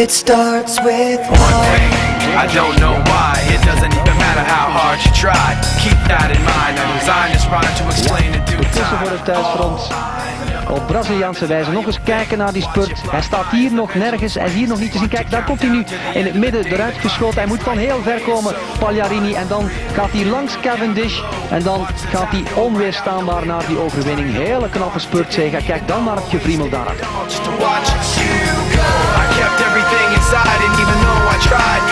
It starts with One thing, I don't know why. It doesn't even matter how hard you try. Keep that in mind. I designed this rhyme to explain in due Tussen voor time. het thuisfront. Op Braziliaanse wijze nog eens kijken naar die spurt. Hij staat hier nog nergens. Hij is hier nog niet te zien. Kijk, daar komt hij nu in het midden eruit geschoten. Hij moet van heel ver komen, Pagliarini. En dan gaat hij langs Cavendish. En dan gaat hij onweerstaanbaar naar die overwinning. Hele knappe spurt, zeg. Kijk dan naar het gevriemel daar. Everything inside, and even though I tried,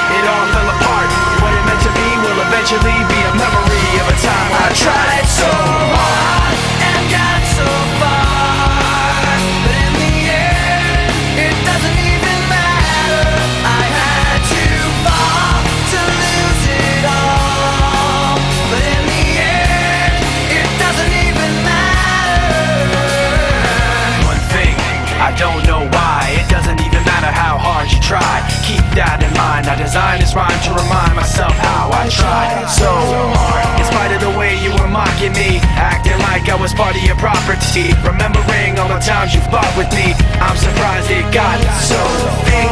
rhyme to remind myself how I tried so hard. In spite of the way you were mocking me, acting like I was part of your property. Remembering all the times you fought with me, I'm surprised it got so. Things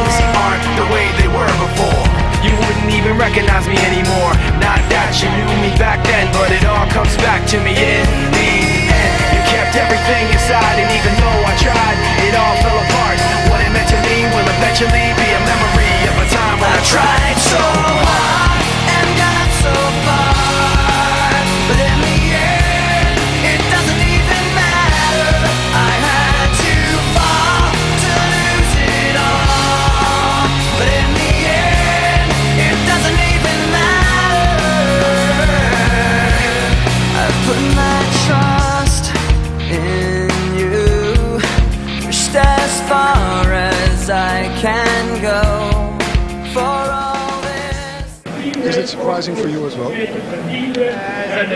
Surprising for you as well?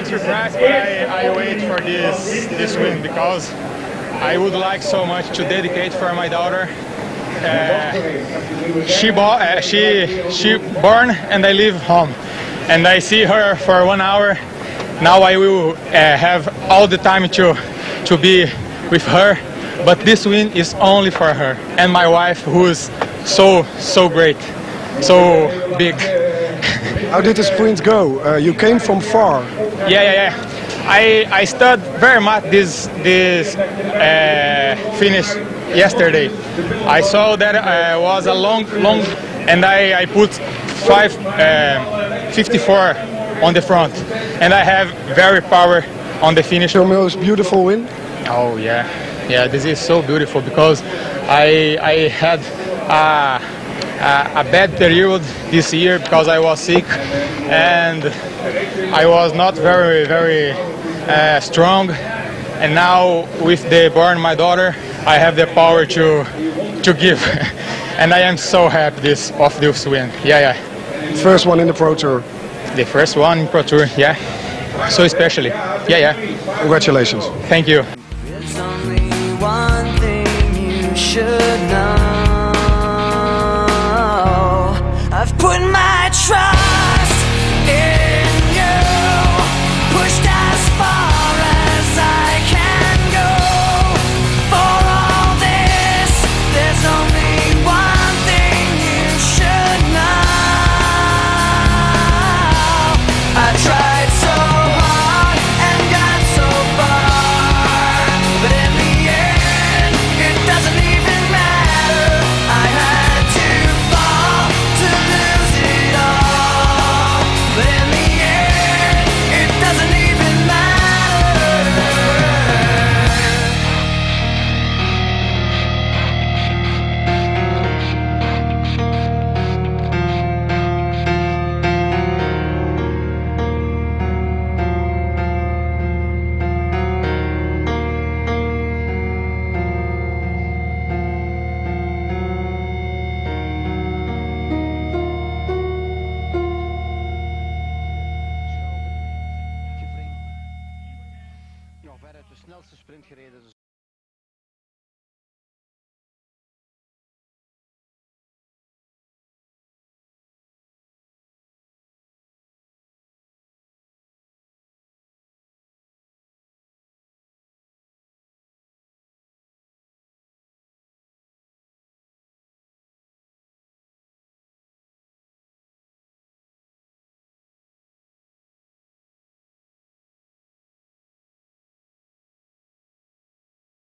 Surprised, but I, I wait for this this win because I would like so much to dedicate for my daughter. Uh, she bought, uh, she she born and I live home, and I see her for one hour. Now I will uh, have all the time to to be with her, but this win is only for her and my wife, who is so so great, so big. How did the sprint go? Uh, you came from far. Yeah, yeah, yeah. I I studied very much this this uh, finish yesterday. I saw that uh, was a long long, and I I put five uh, 54 on the front, and I have very power on the finish. Your most beautiful win? Oh yeah, yeah. This is so beautiful because I I had a, a, a bad period this year because I was sick and I was not very very uh, strong. And now with the born my daughter, I have the power to to give, and I am so happy this of this win. Yeah, yeah. First one in the Pro Tour. The first one in Pro Tour. Yeah. So especially. Yeah, yeah. Congratulations. Thank you.